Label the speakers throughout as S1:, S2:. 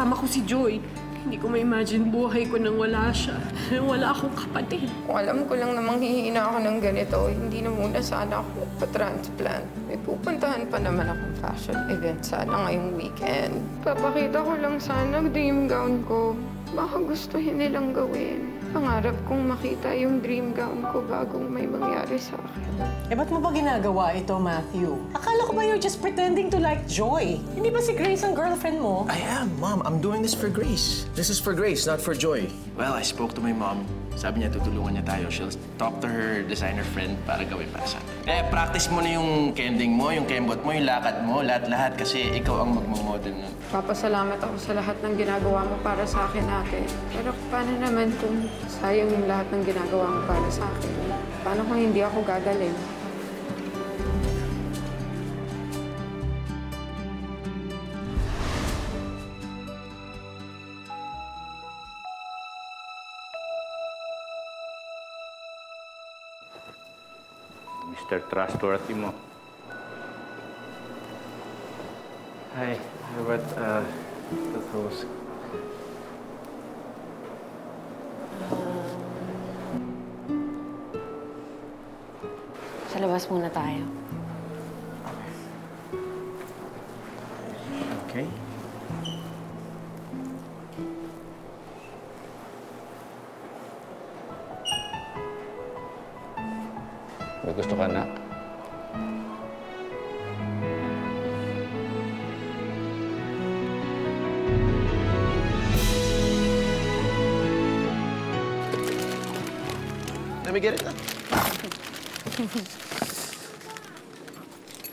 S1: Kasama ko si Joy. Hindi ko ma-imagine buhay ko nang wala siya. Wala akong kapatid.
S2: Kung alam ko lang namang hihina ako ng ganito, hindi na muna sana ako pa-transplant. May pupuntahan pa naman akong fashion event sana ngayong weekend. Papakita ko lang sana dream gown ko. Baka gustuhin nilang gawin. Pangarap kong makita yung dream gown ko bago may mangyari sa akin.
S3: Eh, ba't mo ba ginagawa ito, Matthew? Akala ko ba you're just pretending to like Joy? Hindi ba si Grace ang girlfriend mo?
S4: I am, Mom. I'm doing this for Grace. This is for Grace, not for Joy. Well, I spoke to my mom. Sabi niya, tutulungan niya tayo. She'll talk to her designer friend para gawin para sa atin. Eh, practice mo na yung kending mo, yung kembot mo, yung lakad mo, lahat-lahat kasi ikaw ang magmamodel nun.
S2: Papasalamat ako sa lahat ng ginagawa mo para sa akin ate. Pero paano naman kung sayang yung lahat ng ginagawa mo para sa akin? Paano kung hindi ako gagaling?
S5: Mr. Trustworthy mo. Hi, but uh, was...
S6: Sa labas muna tayo.
S4: Okay.
S5: May gusto ka na?
S4: Let me get it.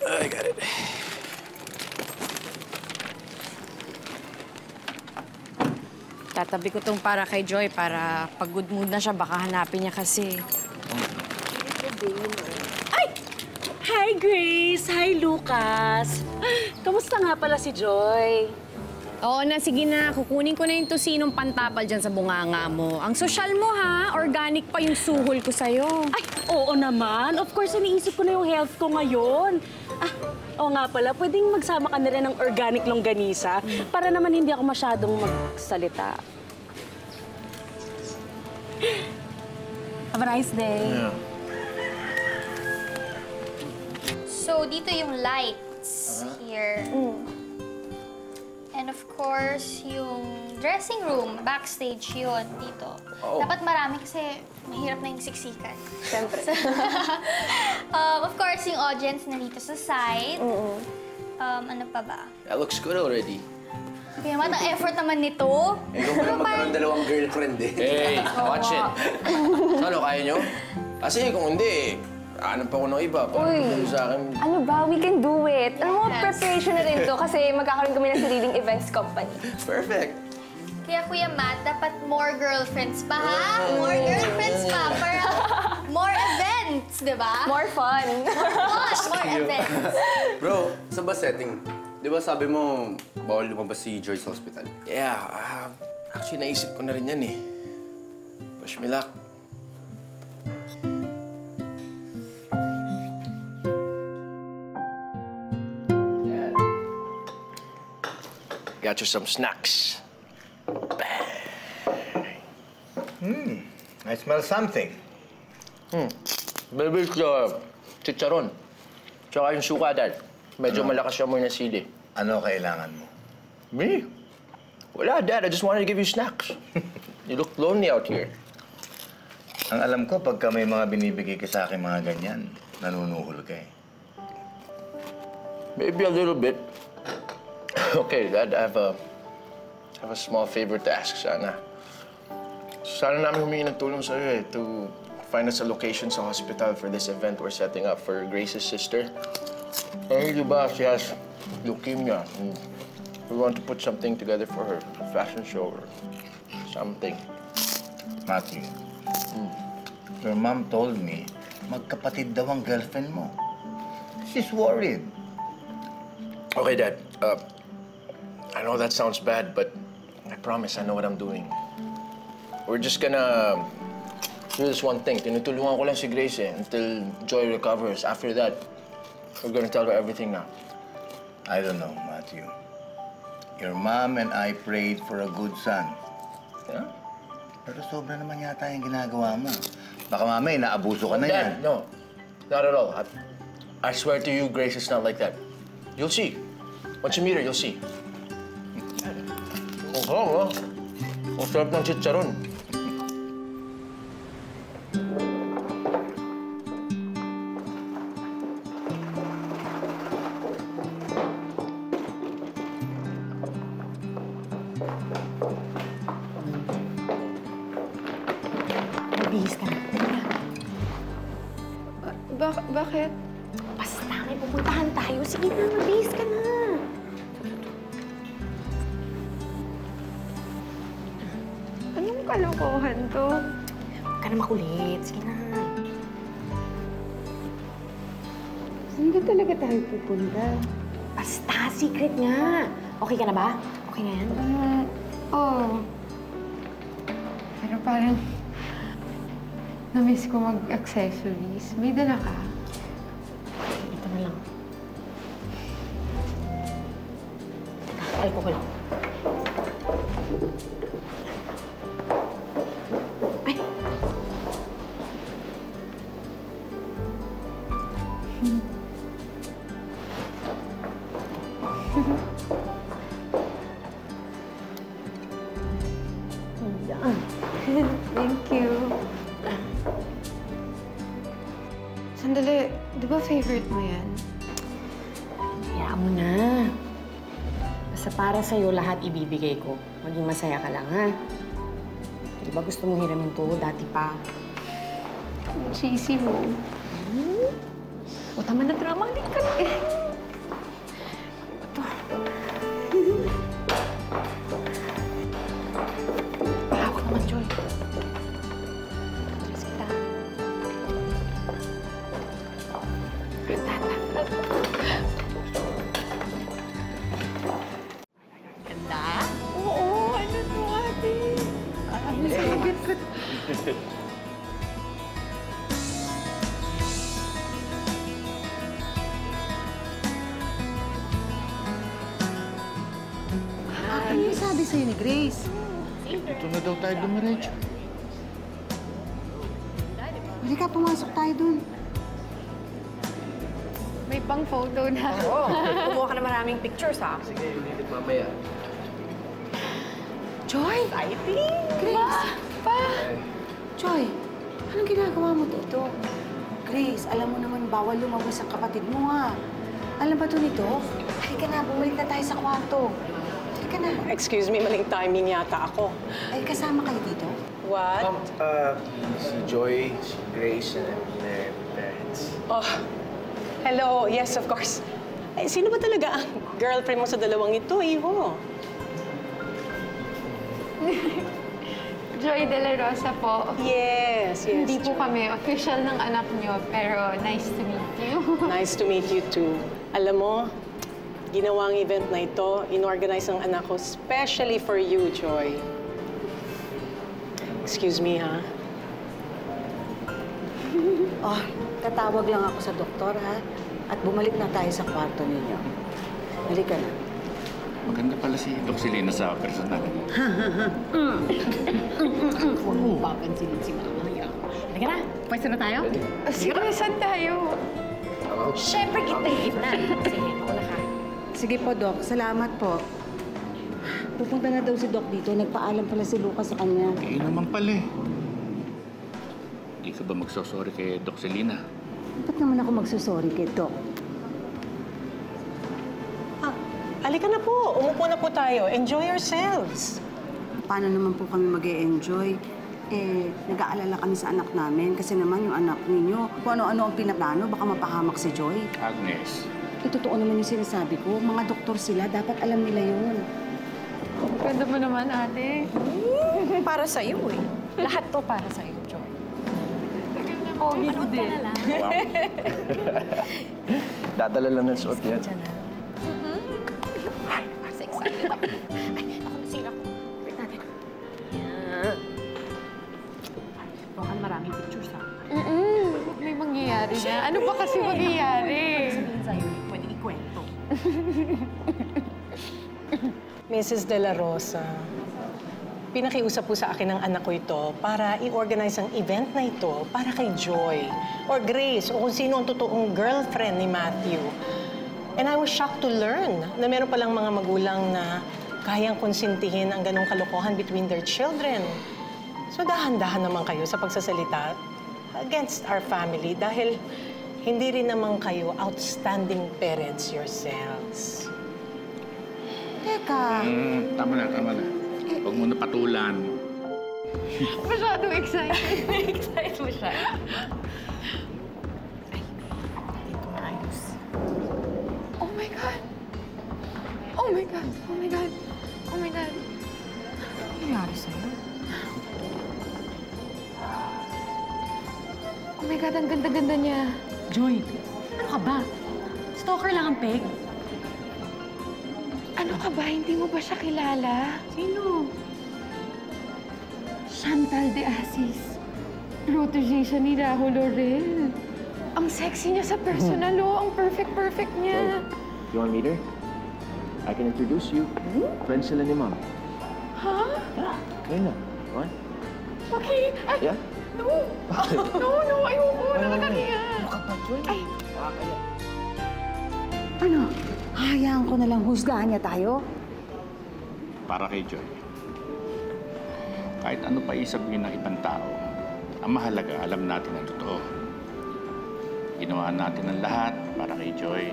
S4: I got it.
S6: Tatabi ko tong para kay Joy para pag good mood na siya, baka hanapin niya kasi.
S7: Hi, Grace! Hi, Lucas! Kamusta nga pala si Joy?
S6: Oo na, sige na. Kukunin ko na yung tosinong pantapal dyan sa bunganga mo. Ang sosyal mo, ha? Organic pa yung suhol ko sa'yo.
S7: Ay, oo naman. Of course, iniisip ko na yung health ko ngayon. Ah, oo nga pala, pwedeng magsama ka na rin ng organic longganisa para naman hindi ako masyadong magsalita. Have a nice day.
S4: Yeah.
S8: So, dito yung lights here. And of course, yung dressing room, backstage yun dito. Dapat marami kasi mahirap na yung siksikan.
S2: Siyempre.
S8: um, of course, yung audience nandito sa side. Um, ano pa ba?
S4: That looks good already.
S8: Kaya naman, ang effort naman nito.
S4: Ikaw pa naman magkaroon dalawang girlfriend eh. Hey, watch it. So, ano, kaya nyo? Kasi kung hindi, aanan pa ko ng iba. Parang
S9: Uy.
S4: sa akin.
S9: Ano ba? We can do it. Ano mo, preparation na rin to kasi magkakaroon kami ng sariling events company.
S4: Perfect.
S8: Kaya Kuya Matt, dapat more girlfriends pa, ha? More girlfriends pa para more events, di ba?
S9: More fun.
S8: More, more events.
S10: Bro, sa ba setting? Di ba sabi mo, bawal lumabas si Joy sa hospital?
S4: Yeah, ah, actually naisip ko na rin yan eh. Wish me luck. Got you some snacks.
S11: I smell something.
S4: Baby, uh, chicharon. Tsaka yung suka, Dad. Medyo malakas yung amoy ng sili.
S11: Ano kailangan mo?
S4: Me? Wala, Dad. I just wanted to give you snacks. you look lonely out here.
S11: Ang alam ko, pagka may mga binibigay ka sa akin mga ganyan, nanunuhol ka eh.
S4: Maybe a little bit. okay, Dad, I have a, I have a small favor to ask, sana. Sana namin humingi ng tulong sa'yo eh, to find us a location sa hospital for this event we're setting up for Grace's sister. Eh, di ba, she has leukemia. And we want to put something together for her, a fashion show or something.
S11: Matthew, your mom told me magkapatid daw ang girlfriend mo. She's worried.
S4: Okay, Dad. Uh, I know that sounds bad, but I promise I know what I'm doing. We're just gonna do this one thing. Tinutulungan ko lang si Grace eh, until Joy recovers. After that, we're gonna tell her everything now.
S11: I don't know, Matthew. Your mom and I prayed for a good son.
S4: Yeah?
S11: Pero sobra naman yata yung ginagawa mo. Baka mamaya naabuso ka na yan.
S4: Dad, no. Not at all. I, I swear to you, Grace, it's not like that. You'll see. Once you meet her, you'll see. Oh, oh, oh. Ang sarap ng chicharon.
S6: Mabihis secret nga. Okay ka na ba? Okay na yan?
S2: Ah, oo. Pero parang... Na-miss ko mag-accessories. May dala ka?
S6: Ito na lang. Teka, alko sa'yo lahat ibibigay ko. Maging masaya ka lang, ha? Di ba gusto mo hiramin to dati pa?
S2: Ang cheesy mo.
S6: O, tama na drama. Hindi ka na.
S2: Photo na.
S6: Oo. Kumuha ka na maraming pictures, ha?
S4: Sige, ulitin mamaya.
S3: Joy!
S6: Exciting!
S3: Grace! Pa! Joy, anong ginagawa mo dito? Grace, alam mo naman bawal lumabas ang kapatid mo, ha? Alam ba to nito? Halika na, bumalik na tayo sa kwarto. Halika na.
S12: Excuse me, maling timing yata ako.
S3: Ay, kasama kayo dito?
S12: What?
S4: Ma'am, uh, si Joy, si Grace, and their parents.
S12: Oh, hello. Yes, of course. Eh, sino ba talaga ang girlfriend mo sa dalawang ito, iho?
S2: Joy De La Rosa po.
S12: Yes, yes.
S2: Hindi po kami official ng anak niyo, pero nice to meet you.
S12: Nice to meet you too. Alam mo, ginawa ang event na ito, inorganize ng anak ko especially for you, Joy. Excuse me, ha?
S3: Oh, tatawag lang ako sa doktor, ha? At bumalik na tayo sa kwarto ninyo. Halika na.
S5: Maganda pala si Doc Selena sa personal.
S6: Huwag mong papansinin si Mama. Halika na. Pwesta na tayo?
S2: Sige, saan tayo?
S6: Siyempre, kita na. Sige, mauna ka.
S3: Sige po, Doc. Salamat po. Pupunta na daw si Doc dito. Nagpaalam pala si Lucas sa kanya.
S5: Eh naman pala eh. Hindi ka ba magsosorry kay Doc Selena?
S3: Ba't naman ako magsusorry kay Doc?
S12: Ah, alika na po. Umupo na po tayo. Enjoy yourselves.
S3: Paano naman po kami mag enjoy Eh, nag-aalala kami sa anak namin kasi naman yung anak ninyo, kung ano-ano ang pinaplano, baka mapahamak si Joy.
S5: Agnes,
S3: Eh, totoo naman yung sinasabi ko. Mga doktor sila, dapat alam nila yun.
S2: Ganda mo naman, ate.
S6: Para sa'yo eh. Lahat to para sa'yo, Joy.
S2: Pogi ko din.
S4: Wow. Dadala lang ng suot yan.
S6: Kasi excited ako. Ay, natin. Yan. Baka maraming pictures ha.
S2: Mm-mm. May mangyayari na. Ano ba kasi mangyayari?
S6: Sabihin sa'yo, pwede ikwento.
S12: Mrs. De La Rosa, pinakiusap po sa akin ng anak ko ito para i-organize ang event na ito para kay Joy or Grace o kung sino ang totoong girlfriend ni Matthew. And I was shocked to learn na meron palang mga magulang na kayang konsintihin ang ganong kalokohan between their children. So dahan-dahan naman kayo sa pagsasalita against our family dahil hindi rin naman kayo outstanding parents yourselves.
S3: Teka,
S5: Mm, tama na, tama na. Huwag mo na patulan.
S2: Masyadong excited. excited mo siya. Oh my God! Oh my God! Oh my God! Oh my God!
S3: ano nangyari sa'yo?
S2: Oh my God, ang ganda-ganda niya.
S7: Joy, ano ka ba? Stalker lang ang peg.
S2: Ano ka ba? Hindi mo ba siya kilala?
S7: Sino?
S2: Chantal de Assis. Protege siya ni Rahul Laurel. Ang sexy niya sa personal, oh. Ang perfect-perfect niya.
S4: You want to meet her? I can introduce you. Friend sila ni Mom.
S2: Ha?
S4: Ngayon na. What?
S2: Okay. Ay,
S4: Yeah?
S2: no. no, no. Ayoko. Nakakahiya. Ay,
S3: Ano? Hayaan ko na lang husgahan niya tayo?
S5: Para kay Joy. Kahit ano pa isabihin ng ibang tao, ang mahalaga, alam natin ang totoo. Ginawa natin ang lahat para kay Joy.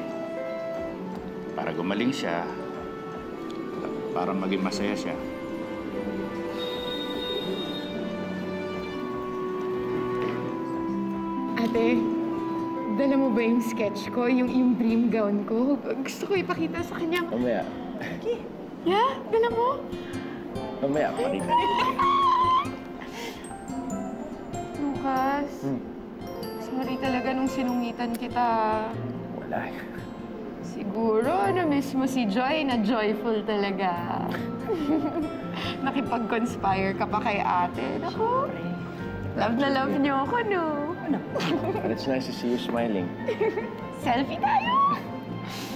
S5: Para gumaling siya. Para maging masaya siya.
S2: Ate, dala mo ba yung sketch ko, yung, yung dream gown ko? Gusto ko ipakita sa kanya.
S4: Mamaya.
S2: Yeah? Dala mo?
S4: Mamaya, kanina.
S2: Lucas,
S4: Hmm.
S2: sorry talaga nung sinungitan kita.
S4: Wala.
S2: Siguro, na-miss mo si Joy na joyful talaga. Nakipag-conspire ka pa kay ate. Naku, love na love niyo ako, no?
S4: But it's nice to see you smiling.
S2: Selfie tayo!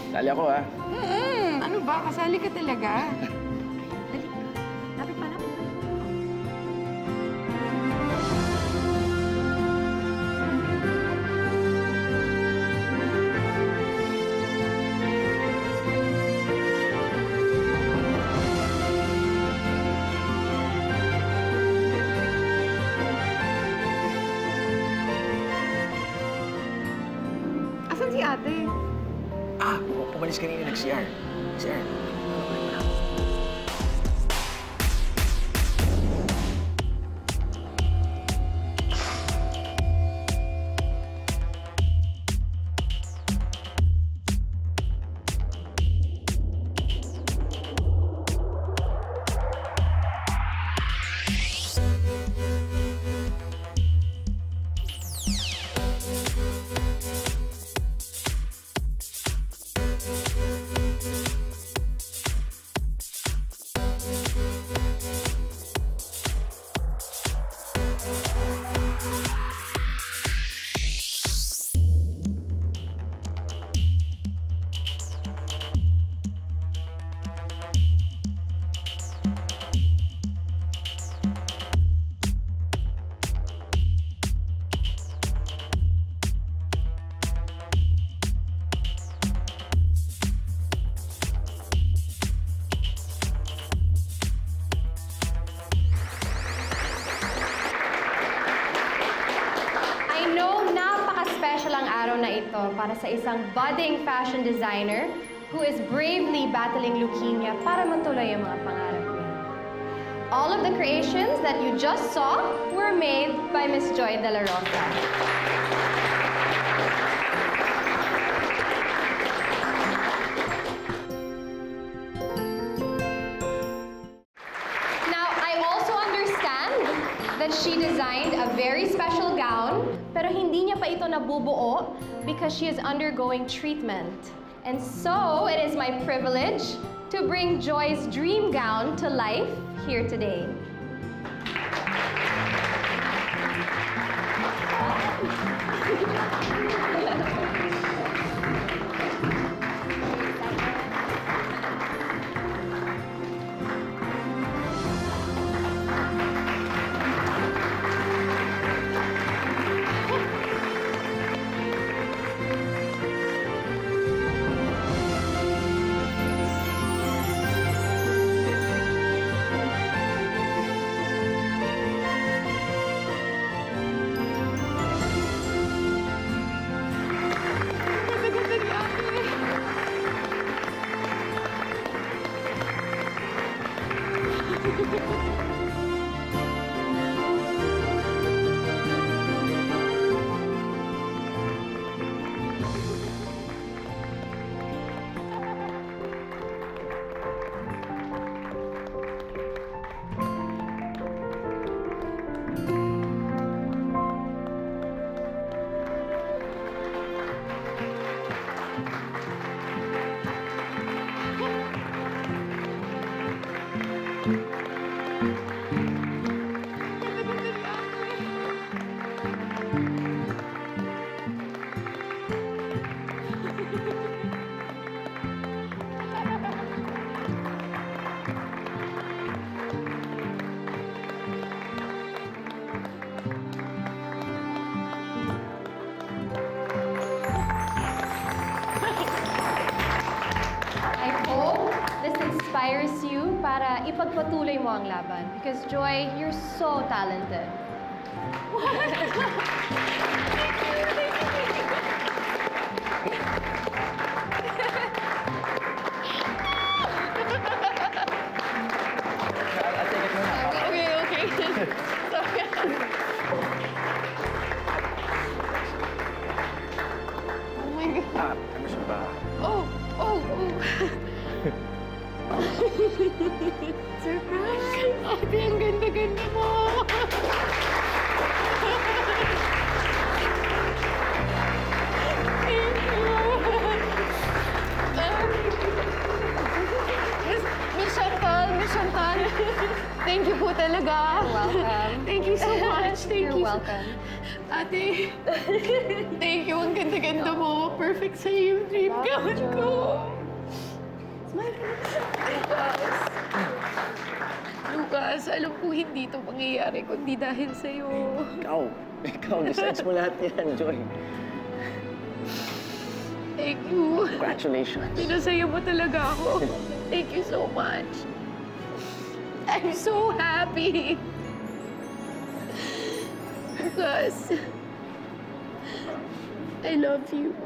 S4: Dali ako, ah.
S2: Mm, ano ba? Kasali ka talaga.
S13: ito para sa isang budding fashion designer who is bravely battling leukemia para matuloy ang mga pangarap niya. All of the creations that you just saw were made by Miss Joy De La Rosa. Because she is undergoing treatment. And so, it is my privilege to bring Joy's dream gown to life here today. Mo ang laban. Because Joy, you're so talented.
S1: Lucas, alam ko hindi ito mangyayari kundi dahil sa'yo.
S4: Ikaw. Ikaw, decides mo lahat yan, Joy.
S1: Thank you.
S4: Congratulations.
S1: Pinasaya mo talaga ako. Thank you so much. I'm so happy. Lucas, I love you.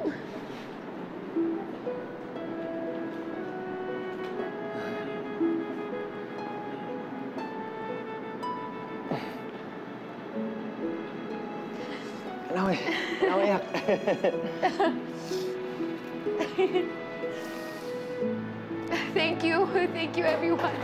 S1: Thank you. Thank you, everyone.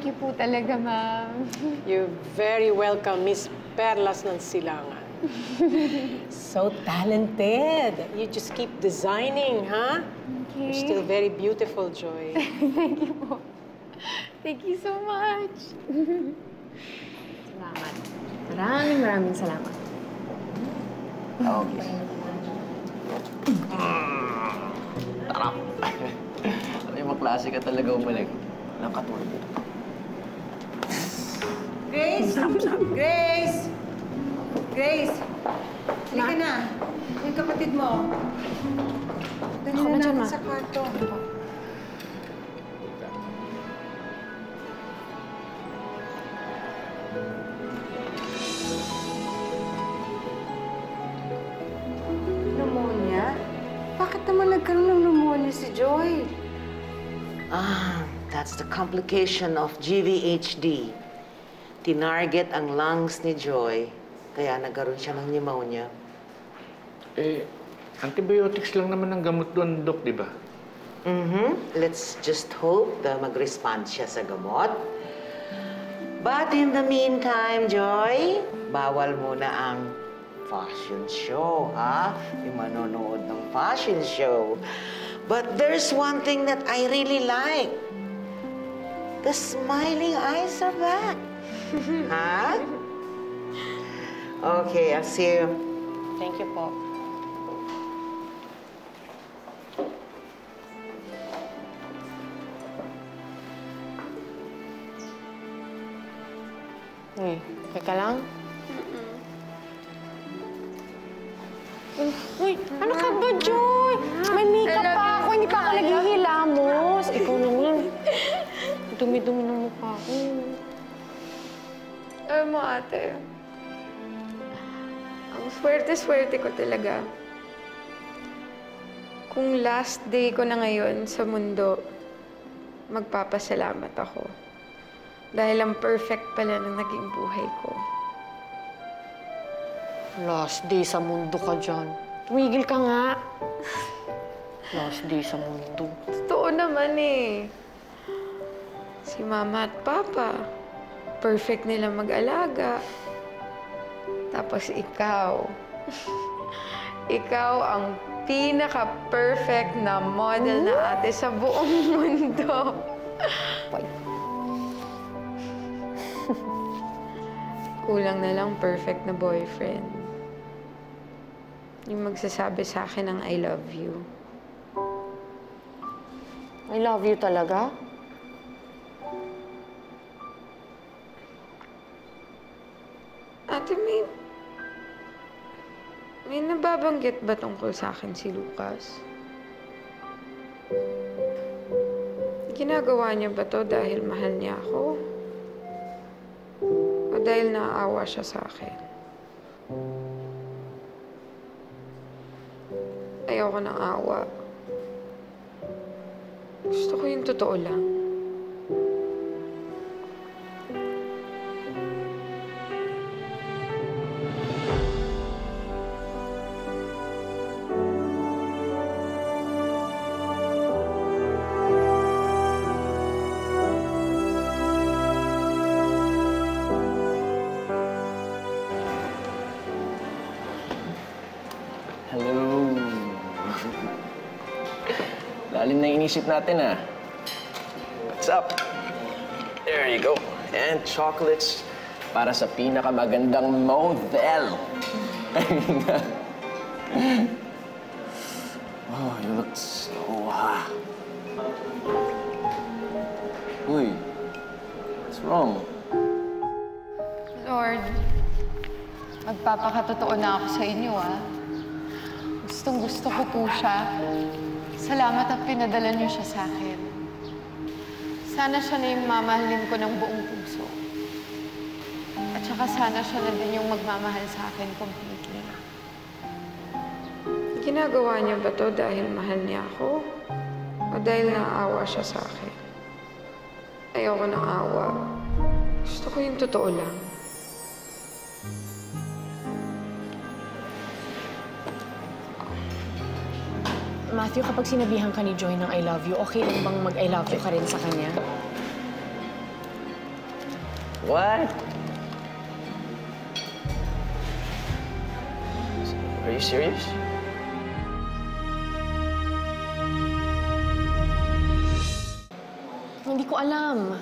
S1: Thank you po talaga, ma'am.
S12: You're very welcome, Miss Perlas ng Silangan. so talented. You just keep designing, huh?
S1: Okay.
S12: You're still very beautiful, Joy.
S1: Thank you po. Thank you so much.
S6: Salamat. Maraming maraming salamat.
S4: Okay. Tarap! Ay, maklase ka talaga umalig. Walang katulad dito.
S3: Grace! Grace! Grace! Halika na. Yung kapatid mo. Dali na natin sa kwarto.
S14: Complication of GVHD. Tinarget ang lungs ni Joy, kaya nagkaroon siya ng pneumonia.
S5: Eh, antibiotics lang naman ang gamot doon, Dok, di ba?
S14: Mhm. Let's just hope na mag-respond siya sa gamot. But in the meantime, Joy, bawal muna ang fashion show, ha? May manonood ng fashion show. But there's one thing that I really like. The smiling eyes are back. huh? Okay, I'll see you.
S12: Thank you po.
S6: Uy, teka lang. Uy, ano ka ba, Joy? May makeup pa ako, hindi pa
S2: mo, ate, ang swerte-swerte ko talaga. Kung last day ko na ngayon sa mundo, magpapasalamat ako. Dahil ang perfect pala ng naging buhay ko.
S6: Last day sa mundo ka dyan. Tumigil ka nga. Last day sa mundo.
S2: Totoo naman eh. Si mama at papa, perfect nila mag-alaga. Tapos ikaw, ikaw ang pinaka-perfect na model na ate sa buong mundo. Kulang na lang perfect na boyfriend. Yung magsasabi sa akin ng I love you.
S6: I love you talaga?
S2: Ate, may... May nababanggit ba tungkol sa akin si Lucas? Ginagawa niya ba to dahil mahal niya ako? O dahil naaawa siya sa akin? Ayoko ng awa. Gusto ko yung totoo lang.
S4: Inisip natin, ah. What's up? There you go. And chocolates para sa pinakamagandang model. oh, you look so hot. Uy, what's wrong?
S2: Lord, magpapakatotoo na ako sa inyo, ah. Gustong gusto ko po siya. Salamat at pinadala niyo siya sa akin. Sana siya na yung mamahalin ko ng buong puso. At saka sana siya na din yung magmamahal sa akin completely. Ginagawa niya ba to dahil mahal niya ako? O dahil naaawa siya sa akin? Ayoko ng awa. Gusto ko yung totoo lang.
S6: Matthew, kapag sinabihan ka ni Joy ng I love you, okay lang bang mag-I love you ka rin sa kanya?
S4: What? Are you serious?
S6: Hindi ko alam.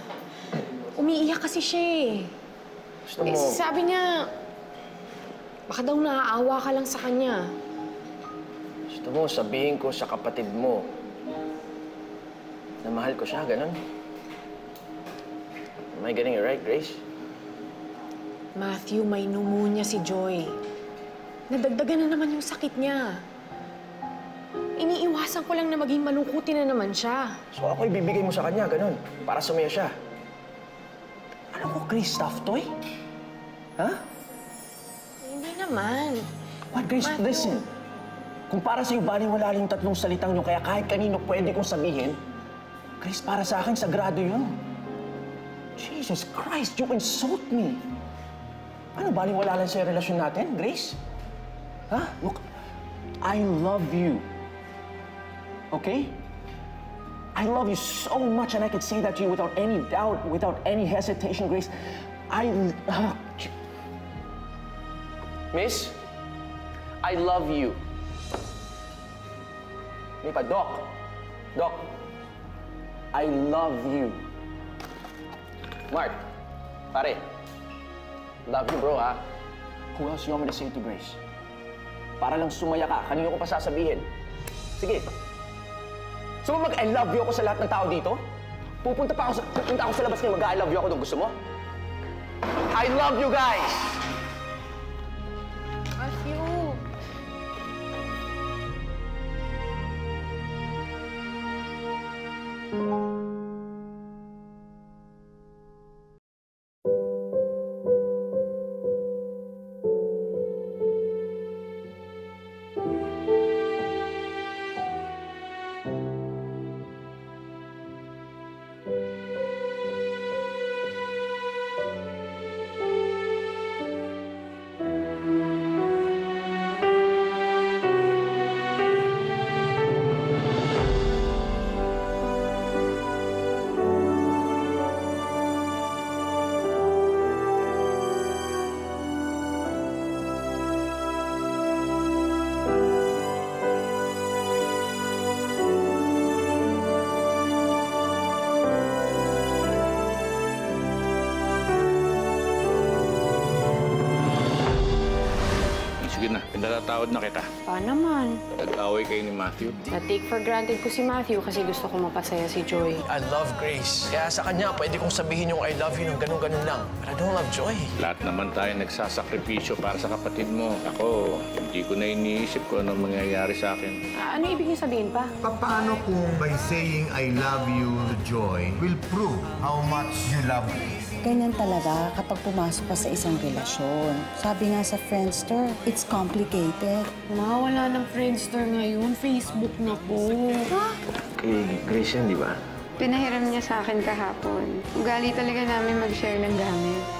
S6: Umiiyak kasi siya eh.
S4: Gusto
S6: Eh,
S4: mo...
S6: sabi niya, baka daw naaawa ka lang sa kanya.
S4: Gusto mo sabihin ko sa kapatid mo na mahal ko siya, ganun? Am I getting it right, Grace?
S6: Matthew, may pneumonia si Joy. Nadagdagan na naman yung sakit niya. Iniiwasan ko lang na maging malungkutin na naman siya.
S4: So ako ibibigay mo sa kanya, ganun, para sumaya siya. Ano ko, Grace, stuffed toy? Ha?
S6: Hindi naman.
S4: What, Grace, listen. Kung para sa'yo baliwala yung tatlong salitang yun, kaya kahit kanino pwede kong sabihin, Grace, para sa akin, sagrado yun. Jesus Christ, you insult me. Ano, baliwala lang sa'yo relasyon natin, Grace? Ha? Look, I love you. Okay? I love you so much, and I can say that to you without any doubt, without any hesitation, Grace. I... Uh, Miss? I love you. Hindi pa, Doc. Doc. I love you. Mark. Pare. Love you, bro, ha? Who else you want me to say to Grace? Para lang sumaya ka, kanino ko pa sasabihin? Sige. So mag-I love you ako sa lahat ng tao dito? Pupunta pa ako sa, pupunta ako sa labas ngayon, mag-I love you ako doon. Gusto mo? I love you guys!
S5: Na, pinatatawad na kita.
S6: Pa naman.
S5: Nag-away kayo ni Matthew.
S6: Na-take for granted ko si Matthew kasi gusto ko mapasaya si Joy.
S15: I love Grace. Kaya sa kanya, pwede kong sabihin yung I love you ng ganun-ganun lang. But I don't love Joy.
S5: Lahat naman tayo nagsasakripisyo para sa kapatid mo. Ako, hindi ko na iniisip kung anong mangyayari sa akin.
S6: Ah, ano ibig niyo sabihin pa?
S11: Paano kung by saying I love you to Joy will prove how much you love Grace?
S3: Ganyan talaga kapag pumasok ka sa isang relasyon. Sabi nga sa Friendster, it's complicated.
S1: Ma, wala ng Friendster ngayon. Facebook na po.
S4: Kay Grace yan, di ba?
S2: Pinahiram niya sa akin kahapon. Ugali talaga namin mag-share ng gamit.